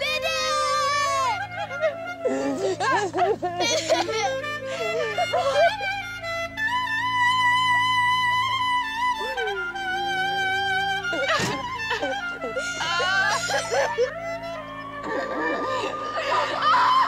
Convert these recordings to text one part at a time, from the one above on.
Dede! Aa!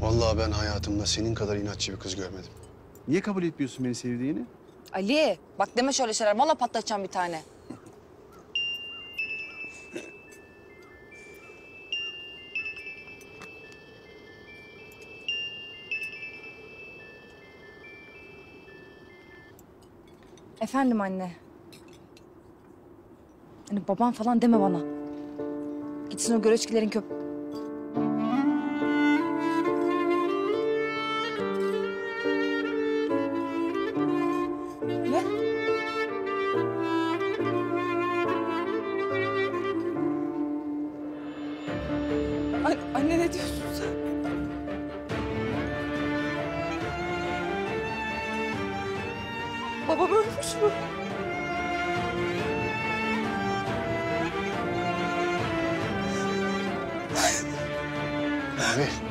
Vallahi ben hayatımda senin kadar inatçı bir kız görmedim. Niye kabul etmiyorsun beni sevdiğini? Ali bak deme şöyle şeyler. Valla patlatacağım bir tane. Efendim anne. Hani baban falan deme bana. Gitsin o göreçkilerin köp... Ne? An- anne ne diyorsun sen? Babam ölmüş mü? Abi.